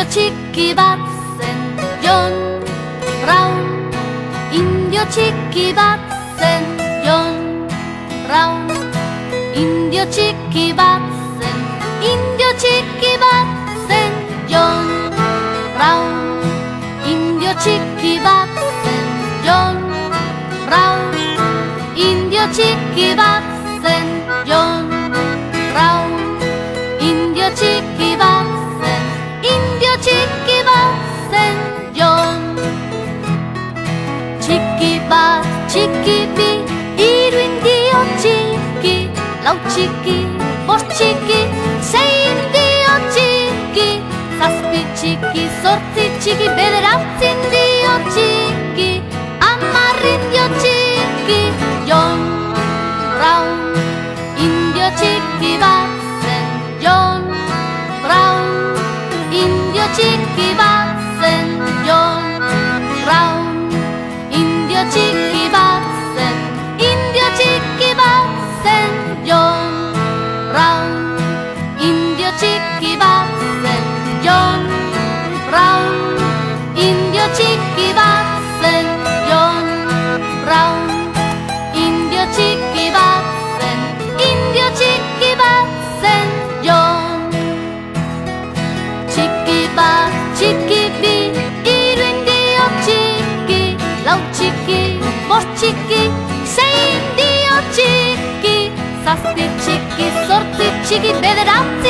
Indio txiki bat zen John Brown Indio txiki bat zen John Brown Indio txiki bat zen Indio txiki bat zen John Brown Indio txiki bat zen John Brown Indio txiki bat zen txiki iru indio txiki. Lau txiki, bost txiki, sei indio txiki. Zazpi txiki, zortzi txiki, bederatzi indio txiki. Amar indio txiki, John Brown Indio txiki bat John Brown Indio txiki bat John Brown Indio txiki bat zortzi txiki, bederatzi indio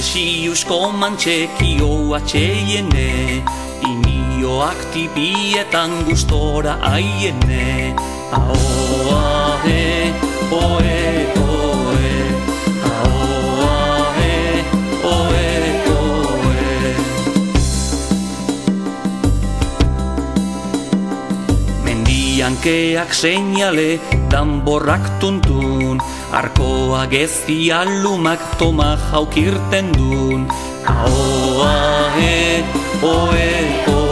Apache siusko mantxekio atxeiene Inio aktipietan gustora aiene Ahoa he, oe Mendiankeak seinale, danborrak tuntun Arkoa gezi alumak toma jaukirten dun. Ahoa he, oe, oe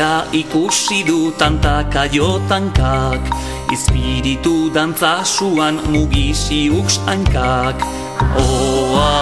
Bisontea ikusi du tantaka jotankak Espiritu dantzasuan mugisi uks hankak. Oa